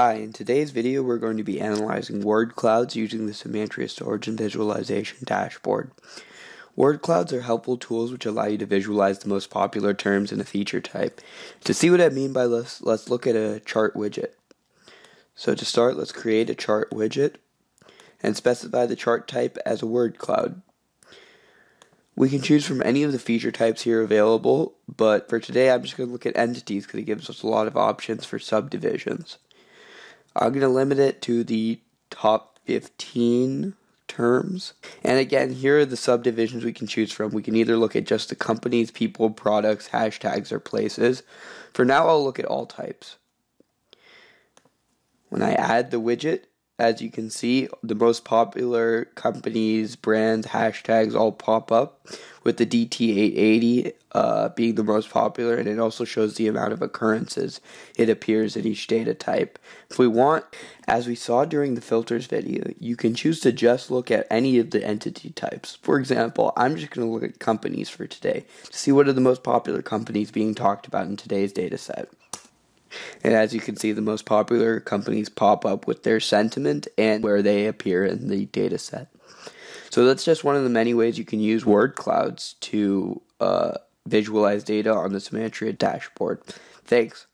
Hi, in today's video we're going to be analyzing word clouds using the Semantria Storage and Visualization Dashboard. Word clouds are helpful tools which allow you to visualize the most popular terms in a feature type. To see what I mean by this, let's look at a chart widget. So to start, let's create a chart widget and specify the chart type as a word cloud. We can choose from any of the feature types here available, but for today I'm just going to look at entities because it gives us a lot of options for subdivisions. I'm going to limit it to the top 15 terms. And again, here are the subdivisions we can choose from. We can either look at just the companies, people, products, hashtags, or places. For now, I'll look at all types. When I add the widget, as you can see, the most popular companies, brands, hashtags all pop up with the DT880 uh, being the most popular, and it also shows the amount of occurrences it appears in each data type. If we want, as we saw during the filters video, you can choose to just look at any of the entity types. For example, I'm just going to look at companies for today to see what are the most popular companies being talked about in today's data set. And as you can see, the most popular companies pop up with their sentiment and where they appear in the data set. So that's just one of the many ways you can use word clouds to uh, visualize data on the Semantria dashboard. Thanks.